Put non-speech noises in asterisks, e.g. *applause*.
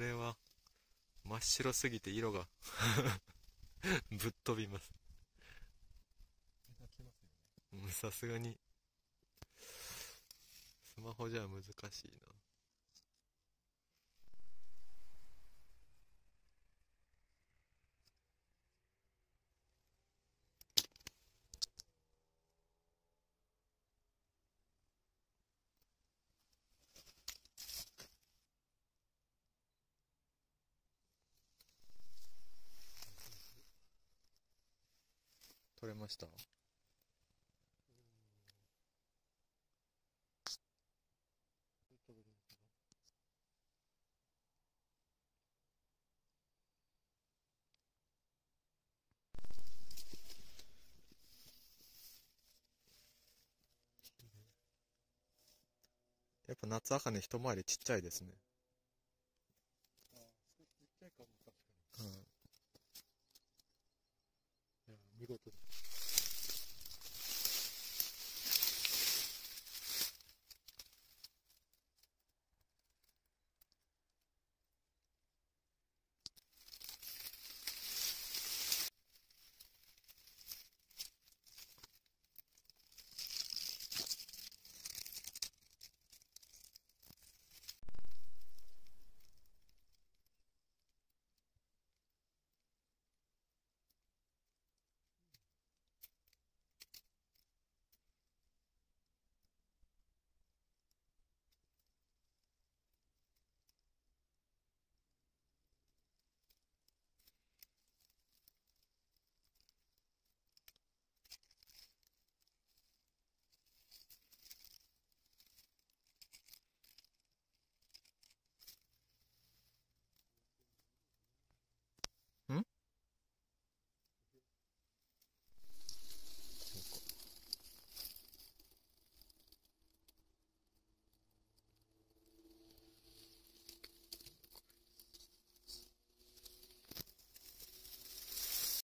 れは、真っ白すぎて色が *laughs* ぶっ飛びます。さすがに、スマホじゃ難しいな。取れました？やっぱ夏茜一回りちっちゃいですね。ああ、ちっちゃいかも確かに。うん。いや、見事です。